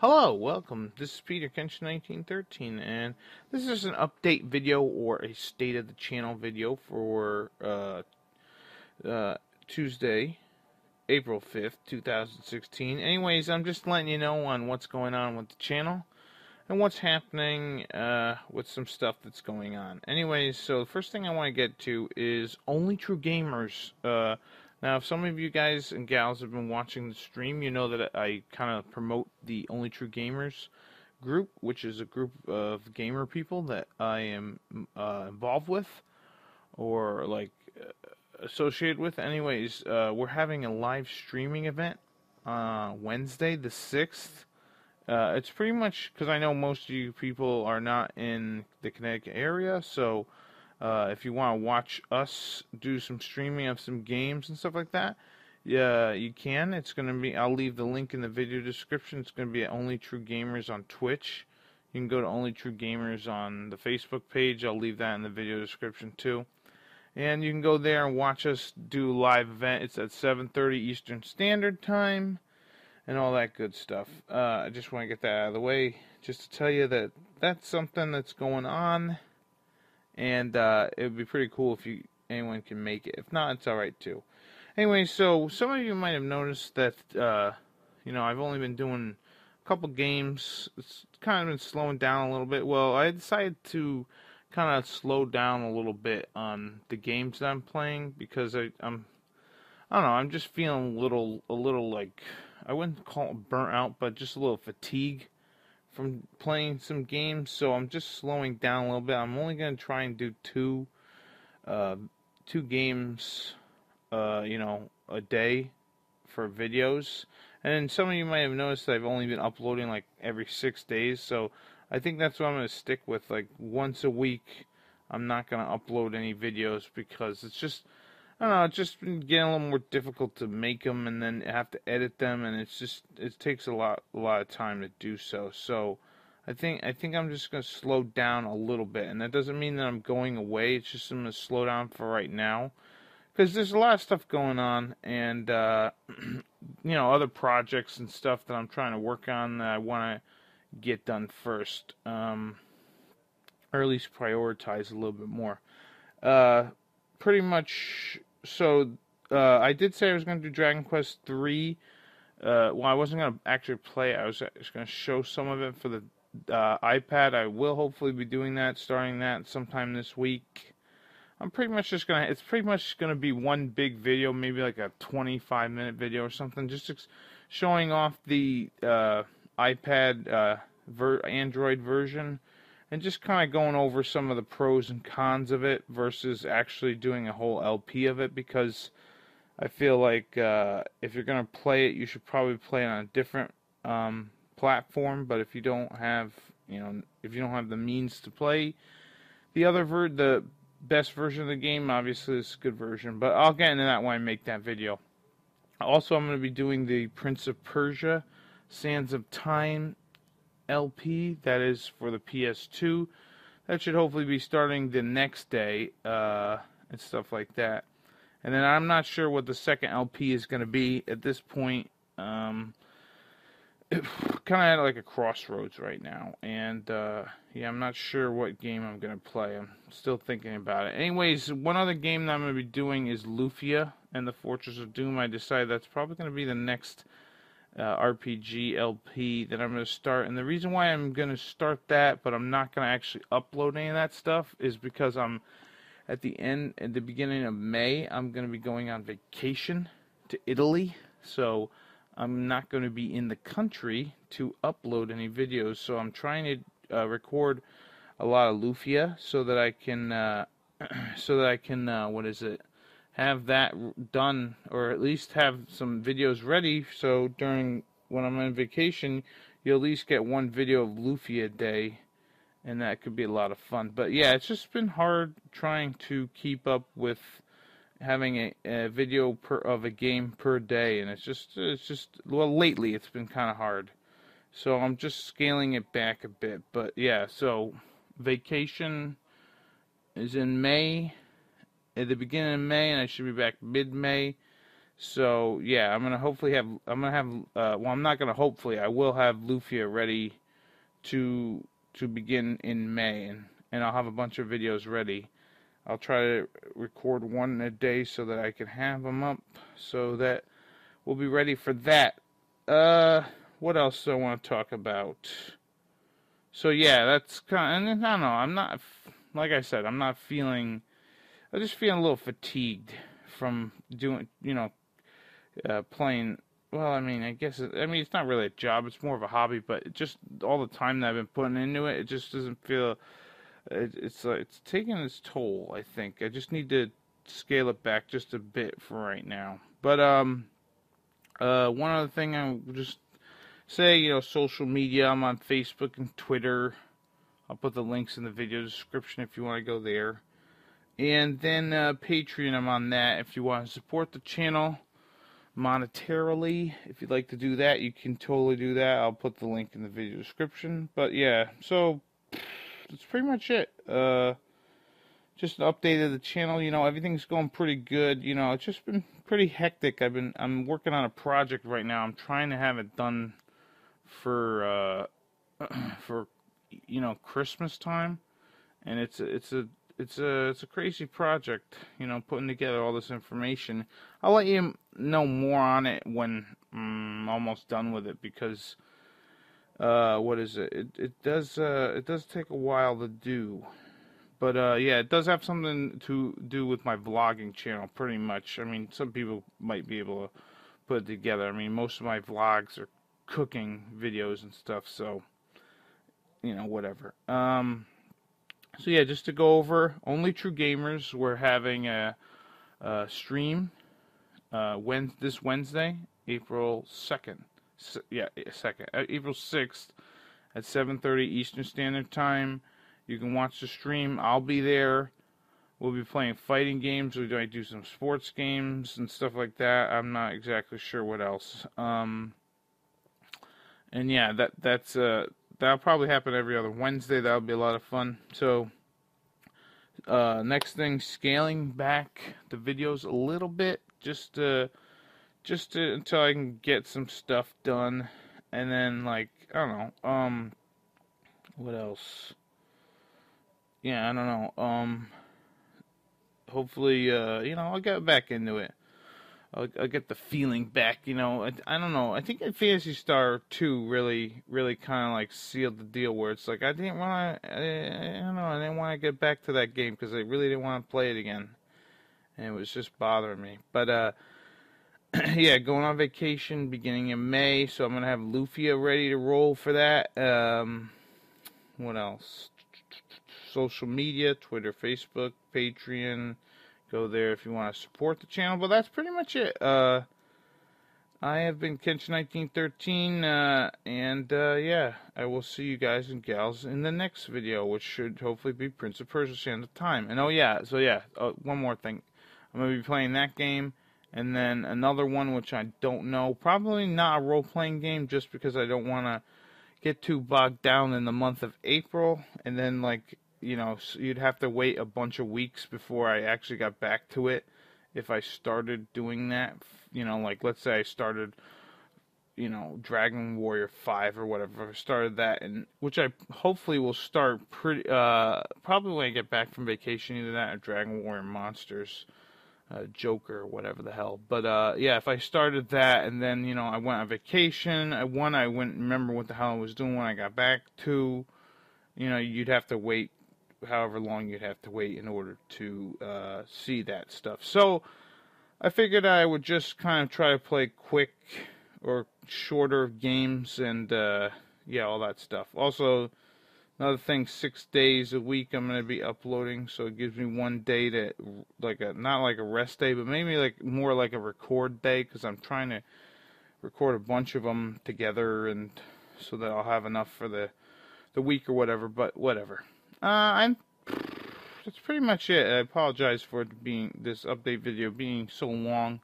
Hello, welcome. This is Peter Kenshin 1913, and this is an update video or a state of the channel video for uh, uh, Tuesday, April 5th, 2016. Anyways, I'm just letting you know on what's going on with the channel and what's happening uh, with some stuff that's going on. Anyways, so the first thing I want to get to is Only True Gamers. Now, if some of you guys and gals have been watching the stream, you know that I kind of promote the Only True Gamers group, which is a group of gamer people that I am uh, involved with or like uh, associated with. Anyways, uh, we're having a live streaming event uh, Wednesday, the 6th. Uh, it's pretty much because I know most of you people are not in the Connecticut area, so uh, if you want to watch us do some streaming of some games and stuff like that, yeah, you can. It's going to be, I'll leave the link in the video description. It's going to be at Only True Gamers on Twitch. You can go to Only True Gamers on the Facebook page. I'll leave that in the video description too. And you can go there and watch us do live event. It's at 7:30 Eastern Standard Time and all that good stuff. Uh, I just want to get that out of the way just to tell you that that's something that's going on and uh, it would be pretty cool if you anyone can make it. If not, it's all right too. Anyway, so some of you might have noticed that uh, you know I've only been doing a couple games. It's kind of been slowing down a little bit. Well, I decided to kind of slow down a little bit on the games that I'm playing because I, I'm I don't know. I'm just feeling a little a little like I wouldn't call it burnt out, but just a little fatigue from playing some games, so I'm just slowing down a little bit. I'm only going to try and do two, uh, two games, uh, you know, a day for videos. And some of you might have noticed I've only been uploading like every six days, so I think that's what I'm going to stick with. Like once a week, I'm not going to upload any videos because it's just I don't know, it's just been getting a little more difficult to make them and then have to edit them, and it's just it takes a lot a lot of time to do so. So I think I think I'm just gonna slow down a little bit, and that doesn't mean that I'm going away. It's just I'm gonna slow down for right now because there's a lot of stuff going on, and uh, you know other projects and stuff that I'm trying to work on that I want to get done first, um, or at least prioritize a little bit more. Uh, pretty much so uh, I did say I was going to do Dragon Quest three. Uh, well, I wasn't going to actually play. I was just going to show some of it for the uh, iPad. I will hopefully be doing that, starting that sometime this week. I'm pretty much just gonna. It's pretty much gonna be one big video, maybe like a 25 minute video or something, just ex- showing off the uh, iPad uh, ver- Android version and just kind of going over some of the pros and cons of it versus actually doing a whole LP of it because I feel like uh, if you're going to play it, you should probably play it on a different um, platform. But if you don't have, you know, if you don't have the means to play the other ver- the best version of the game, obviously it's a good version. But I'll get into that when I make that video. Also, I'm going to be doing the Prince of Persia Sands of Time LP that is for the PS2. That should hopefully be starting the next day uh, and stuff like that. And then I'm not sure what the second LP is going to be at this point. Um, kind of at like a crossroads right now, and uh, yeah, I'm not sure what game I'm gonna play. I'm still thinking about it. Anyways, one other game that I'm gonna be doing is Lufia and the Fortress of Doom. I decided that's probably gonna be the next uh, RPG LP that I'm going to start. And the reason why I'm going to start that, but I'm not going to actually upload any of that stuff, is because I'm at the end, at the beginning of May, I'm going to be going on vacation to Italy. So I'm not going to be in the country to upload any videos. So I'm trying to uh, record a lot of Lufia so that I can, uh, so that I can, uh, what is it? Have that done or at least have some videos ready. So during when I'm on vacation you'll at least get one video of Lufia a day and that could be a lot of fun. But yeah it's just been hard trying to keep up with having a, a video per of a game per day and it's just it's just well lately it's been kind of hard. So I'm just scaling it back a bit but yeah so vacation is in May at the beginning of May, and I should be back mid-May. So yeah, I'm gonna hopefully have I'm gonna have uh, well I'm not gonna hopefully I will have Lufia ready to to begin in May and and I'll have a bunch of videos ready. I'll try to record one a day so that I can have them up so that we'll be ready for that. Uh, what else do I want to talk about? So yeah, that's kind. Of, I don't know. I'm not like I said. I'm not feeling. I'm just feeling a little fatigued from doing. You know, uh, playing. Well, I mean, I guess. It, I mean, it's not really a job. It's more of a hobby. But just all the time that I've been putting into it, it just doesn't feel. It, it's uh, it's taking its toll. I think I just need to scale it back just a bit for right now. But um, uh, one other thing I just say, you know, social media. I'm on Facebook and Twitter. I'll put the links in the video description if you want to go there. And then uh, Patreon, I'm on that. If you want to support the channel, monetarily. If you'd like to do that, you can totally do that. I'll put the link in the video description. But yeah, so that's pretty much it. Uh, just an update of the channel. You know, everything's going pretty good. You know, it's just been pretty hectic. I've been I'm working on a project right now. I'm trying to have it done for uh, for you know Christmas time, and it's a, it's a it's a it's a crazy project, you know, putting together all this information. I'll let you know more on it when I'm almost done with it because uh, what is it? It it does uh, it does take a while to do, but uh, yeah, it does have something to do with my vlogging channel, pretty much. I mean, some people might be able to put it together. I mean, most of my vlogs are cooking videos and stuff, so you know, whatever. Um, so yeah, just to go over, only true gamers. We're having a, a stream uh, when this Wednesday, April second. yeah, second, uh, April sixth at 7:30 Eastern Standard Time. You can watch the stream. I'll be there. We'll be playing fighting games. We might do some sports games and stuff like that. I'm not exactly sure what else. Um, and yeah, that that's uh that'll probably happen every other Wednesday. That'll be a lot of fun. So, uh, next thing, scaling back the videos a little bit, just to, just to, until I can get some stuff done, and then like I don't know, um, what else? Yeah, I don't know. Um, hopefully, uh, you know, I'll get back into it. I'll, I'll, get the feeling back. You know, I, I don't know. I think Phantasy Star Two really, really kind of like sealed the deal. Where it's like I didn't want to. I, I, don't know. I didn't want to get back to that game because I really didn't want to play it again, and it was just bothering me. But uh, yeah, going on vacation beginning in May, so I'm gonna have Lufia ready to roll for that. Um, what else? Social media, Twitter, Facebook, Patreon Go there if you want to support the channel. But that's pretty much it. Uh, I have been Kenshin1913, uh, and uh, yeah, I will see you guys and gals in the next video, which should hopefully be Prince of Persia: Sands of Time. And oh yeah, so yeah, uh, one more thing. I'm going to be playing that game, and then another one which I don't know. Probably not a role-playing game, just because I don't want to get too bogged down in the month of April, and then like you know, you'd have to wait a bunch of weeks before I actually got back to it. If I started doing that, you know, like let's say I started, you know, Dragon Warrior Five or whatever. I started that, and which I hopefully will start pretty, uh, probably when I get back from vacation, either that or Dragon Warrior Monsters. Uh, Joker, whatever the hell. But uh, yeah, if I started that and then you know I went on vacation, I one I wouldn't remember what the hell I was doing when I got back. Two, you know, you'd have to wait however long you'd have to wait in order to uh, see that stuff. So I figured I would just kind of try to play quick or shorter games and uh, yeah, all that stuff. Also, another thing, six days a week I'm going to be uploading, so it gives me one day to like a not like a rest day, but maybe like more like a record day because I'm trying to record a bunch of them together and so that I'll have enough for the the week or whatever. But whatever. Uh, I'm. That's pretty much it. I apologize for being this update video being so long.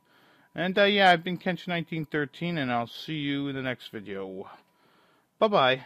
And uh, yeah, I've been Kenshin1913, and I'll see you in the next video. Bye bye.